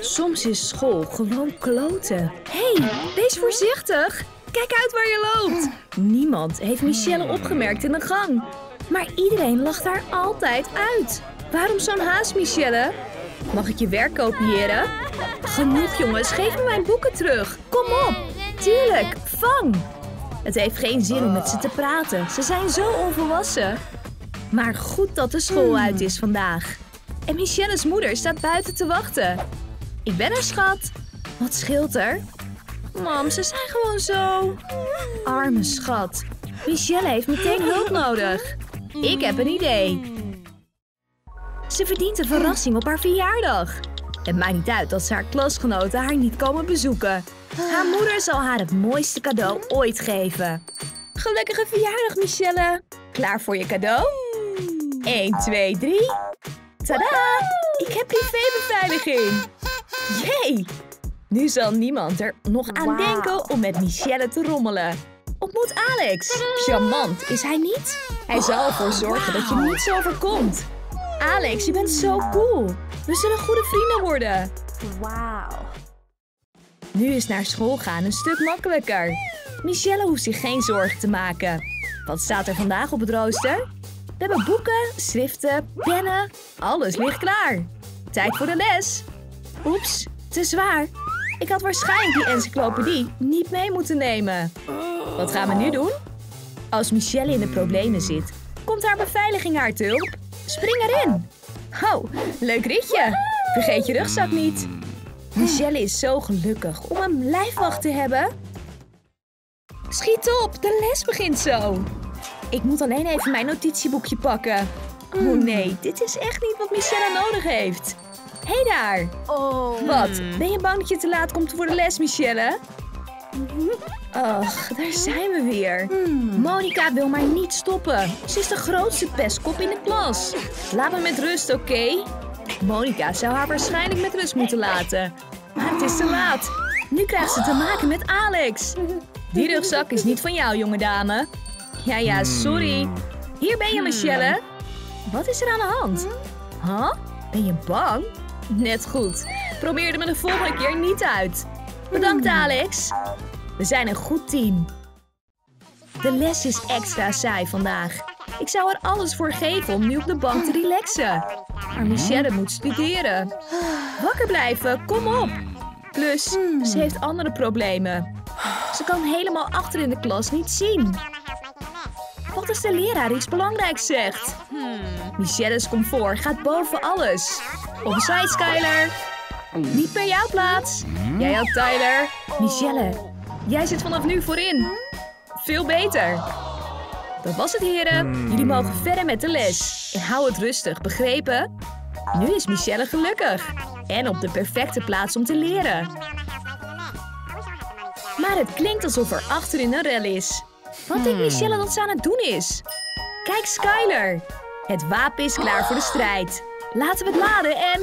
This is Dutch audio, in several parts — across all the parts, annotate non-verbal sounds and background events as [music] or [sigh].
Soms is school gewoon kloten. Hé, hey, wees voorzichtig. Kijk uit waar je loopt. Niemand heeft Michelle opgemerkt in de gang. Maar iedereen lacht haar altijd uit. Waarom zo'n haast, Michelle? Mag ik je werk kopiëren? Genoeg jongens, geef me mijn boeken terug. Kom op. Tuurlijk, vang. Het heeft geen zin om met ze te praten. Ze zijn zo onvolwassen. Maar goed dat de school uit is vandaag. En Michelle's moeder staat buiten te wachten. Ik ben er, schat. Wat scheelt er? Mam, ze zijn gewoon zo... Arme schat. Michelle heeft meteen hulp nodig. Ik heb een idee. Ze verdient een verrassing op haar verjaardag. Het maakt niet uit dat ze haar klasgenoten haar niet komen bezoeken. Haar moeder zal haar het mooiste cadeau ooit geven. Gelukkige verjaardag, Michelle. Klaar voor je cadeau? 1, 2, 3. Tada! Ik heb privébeveiliging. Jee! Nu zal niemand er nog aan denken om met Michelle te rommelen. Ontmoet Alex. Charmant, is hij niet? Hij zal ervoor zorgen dat je niets overkomt. Alex, je bent zo cool. We zullen goede vrienden worden. Wauw. Nu is naar school gaan een stuk makkelijker. Michelle hoeft zich geen zorgen te maken. Wat staat er vandaag op het rooster? We hebben boeken, schriften, pennen. Alles ligt klaar. Tijd voor de les. Oeps, te zwaar. Ik had waarschijnlijk die encyclopedie niet mee moeten nemen. Wat gaan we nu doen? Als Michelle in de problemen zit, komt haar beveiliging haar te hulp. Spring erin. Oh, leuk ritje. Vergeet je rugzak niet. Michelle is zo gelukkig om een lijfwacht te hebben. Schiet op, de les begint zo. Ik moet alleen even mijn notitieboekje pakken. Oh nee, dit is echt niet wat Michelle nodig heeft. Hé hey daar. Oh. Wat? Ben je bang dat je te laat komt voor de les, Michelle? Ach, daar zijn we weer. Monica wil maar niet stoppen. Ze is de grootste pestkop in de klas. Laat me met rust, oké? Monica zou haar waarschijnlijk met rust moeten laten. Maar het is te laat. Nu krijgt ze te maken met Alex. Die rugzak is niet van jou, jonge dame. Ja, ja, sorry. Hier ben je, Michelle. Wat is er aan de hand? Huh? Ben je bang? Net goed. Probeer er me de volgende keer niet uit. Bedankt, Alex. We zijn een goed team. De les is extra saai vandaag. Ik zou er alles voor geven om nu op de bank te relaxen. Maar Michelle moet studeren. Wakker blijven, kom op. Plus, ze heeft andere problemen. Ze kan helemaal achter in de klas niet zien. Wat als de leraar iets belangrijks zegt? Michelle's comfort gaat boven alles. Opzij, Skyler. Niet meer jouw plaats. Jij had Tyler. Michelle, jij zit vanaf nu voorin. Veel beter. Dat was het, heren. Jullie mogen verder met de les. En hou het rustig, begrepen? Nu is Michelle gelukkig. En op de perfecte plaats om te leren. Maar het klinkt alsof er achterin een rel is. Wat denkt Michelle dat ze aan het doen is? Kijk, Skyler. Het wapen is klaar voor de strijd. Laten we het laden en...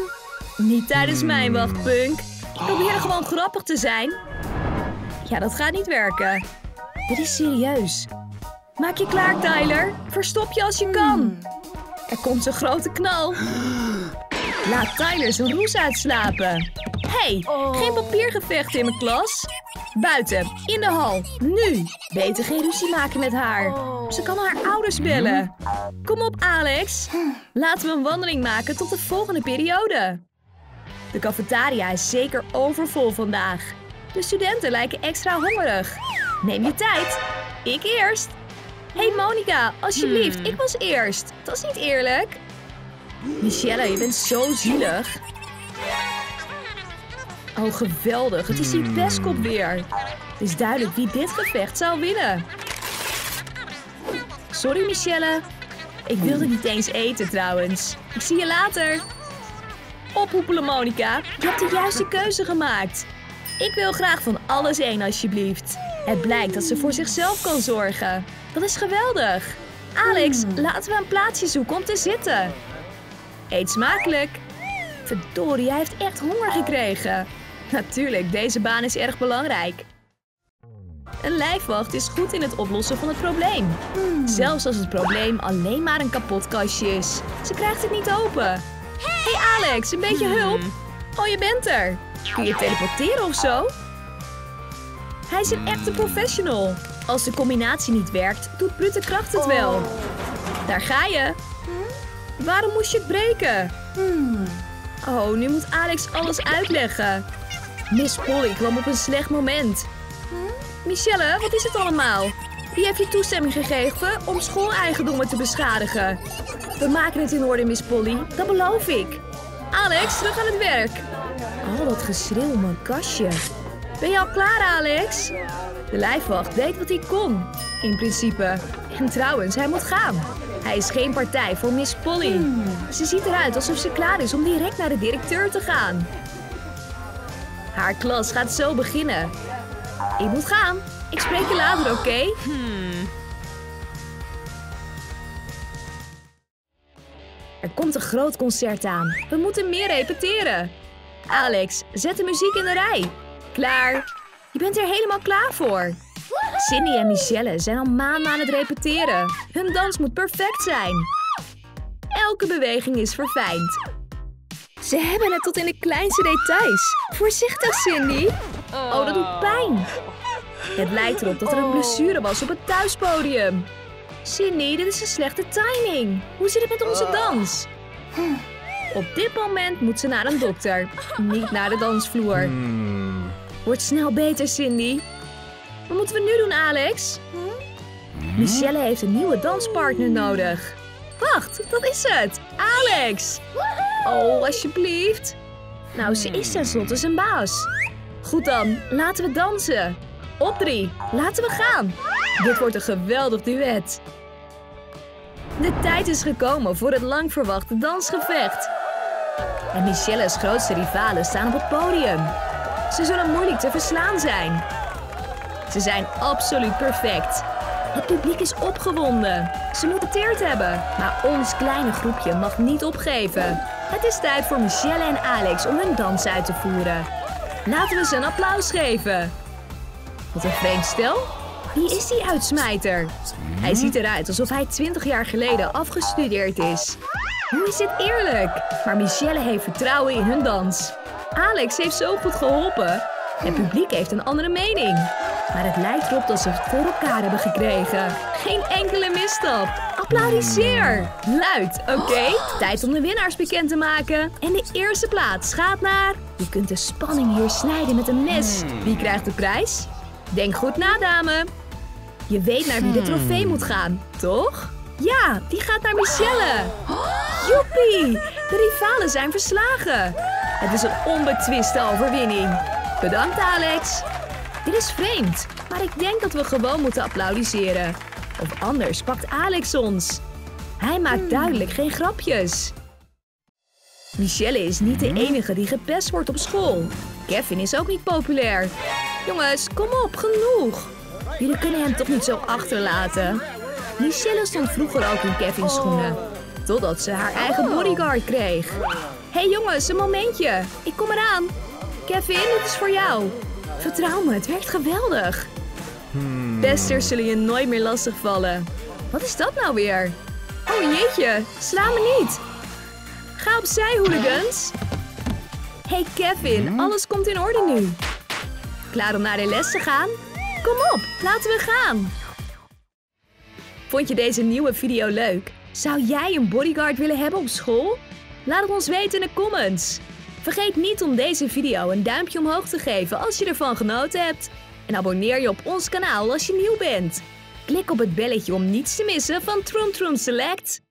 Niet tijdens mijn wacht, Punk. Ik probeer gewoon grappig te zijn. Ja, dat gaat niet werken. Dit is serieus. Maak je klaar, Tyler. Verstop je als je kan. Er komt een grote knal. [gasps] Laat Tyler zijn roes uitslapen. hey, geen papiergevecht in mijn klas. Buiten, in de hal, nu. Beter geen ruzie maken met haar. Ze kan haar ouders bellen. Kom op, Alex. Laten we een wandeling maken tot de volgende periode. De cafetaria is zeker overvol vandaag. De studenten lijken extra hongerig. Neem je tijd. Ik eerst. Hé hey Monica, alsjeblieft, ik was eerst. Dat is niet eerlijk. Michelle, je bent zo zielig. Oh, geweldig. Het is die pestkop weer. Het is duidelijk wie dit gevecht zou winnen. Sorry, Michelle. Ik wilde niet eens eten trouwens. Ik zie je later. Ophoepelen, Monica. Je hebt de juiste keuze gemaakt. Ik wil graag van alles één, alsjeblieft. Het blijkt dat ze voor zichzelf kan zorgen. Dat is geweldig. Alex, laten we een plaatsje zoeken om te zitten. Eet smakelijk. Verdorie, hij heeft echt honger gekregen. Natuurlijk, deze baan is erg belangrijk. Een lijfwacht is goed in het oplossen van het probleem. Zelfs als het probleem alleen maar een kapot kastje is. Ze krijgt het niet open. hey Alex, een beetje hulp? Oh, je bent er. Kun je teleporteren of zo? Hij is een echte professional. Als de combinatie niet werkt, doet brute kracht het wel. Daar ga je. Waarom moest je het breken? Oh, nu moet Alex alles uitleggen. Miss Polly kwam op een slecht moment. Michelle, wat is het allemaal? Wie heeft je toestemming gegeven om schooleigendommen te beschadigen? We maken het in orde, Miss Polly. Dat beloof ik. Alex, terug aan het werk. Al dat geschreeuw om kastje. Ben je al klaar, Alex? De lijfwacht deed wat hij kon, in principe. En trouwens, hij moet gaan. Hij is geen partij voor Miss Polly. Ze ziet eruit alsof ze klaar is om direct naar de directeur te gaan. Haar klas gaat zo beginnen. Ik moet gaan. Ik spreek je later, oké? Er komt een groot concert aan. We moeten meer repeteren. Alex, zet de muziek in de rij. Klaar. Je bent er helemaal klaar voor. Cindy en Michelle zijn al maanden aan het repeteren. Hun dans moet perfect zijn. Elke beweging is verfijnd. Ze hebben het tot in de kleinste details. Voorzichtig, Cindy. Oh, dat doet pijn. Het lijkt erop dat er een blessure was op het thuispodium. Cindy, dit is een slechte timing. Hoe zit het met onze dans? Op dit moment moet ze naar een dokter, niet naar de dansvloer. Wordt snel beter, Cindy. Wat moeten we nu doen, Alex? Michelle heeft een nieuwe danspartner nodig. Wacht, dat is het. Alex. Oh, alsjeblieft. Nou, ze is tenslotte zijn baas. Goed dan, laten we dansen. Op drie, laten we gaan. Dit wordt een geweldig duet. De tijd is gekomen voor het lang verwachte dansgevecht. En Michelle's grootste rivalen staan op het podium. Ze zullen moeilijk te verslaan zijn. Ze zijn absoluut perfect. Het publiek is opgewonden. Ze moeten teert hebben. Maar ons kleine groepje mag niet opgeven. Het is tijd voor Michelle en Alex om hun dans uit te voeren. Laten we ze een applaus geven. Wat een vreemd stel. Wie is die uitsmijter? Hij ziet eruit alsof hij 20 jaar geleden afgestudeerd is. Hoe is dit eerlijk? Maar Michelle heeft vertrouwen in hun dans. Alex heeft zo goed geholpen. Het publiek heeft een andere mening. Maar het lijkt erop dat ze het voor elkaar hebben gekregen. Geen enkele misstap. Applaudisseer! Luid, oké? Tijd om de winnaars bekend te maken. En de eerste plaats gaat naar... Je kunt de spanning hier snijden met een mes. Wie krijgt de prijs? Denk goed na, dame. Je weet naar wie de trofee moet gaan, toch? Ja, die gaat naar Michelle. Joepie! De rivalen zijn verslagen. Het is een onbetwiste overwinning. Bedankt, Alex. Dit is vreemd, maar ik denk dat we gewoon moeten applaudisseren. Of anders pakt Alex ons. Hij maakt duidelijk geen grapjes. Michelle is niet de enige die gepest wordt op school. Kevin is ook niet populair. Jongens, kom op, genoeg. Jullie kunnen hem toch niet zo achterlaten? Michelle stond vroeger ook in Kevin's schoenen. Totdat ze haar eigen bodyguard kreeg. Hé hey jongens, een momentje. Ik kom eraan. Kevin, dit is voor jou. Vertrouw me, het werkt geweldig. Pesters zullen je nooit meer lastigvallen. Wat is dat nou weer? Oh jeetje, sla me niet. Ga opzij, hooligans. Hey Kevin, alles komt in orde nu. Klaar om naar de les te gaan? Kom op, laten we gaan. Vond je deze nieuwe video leuk? Zou jij een bodyguard willen hebben op school? Laat het ons weten in de comments. Vergeet niet om deze video een duimpje omhoog te geven als je ervan genoten hebt. En abonneer je op ons kanaal als je nieuw bent. Klik op het belletje om niets te missen van Troom Select.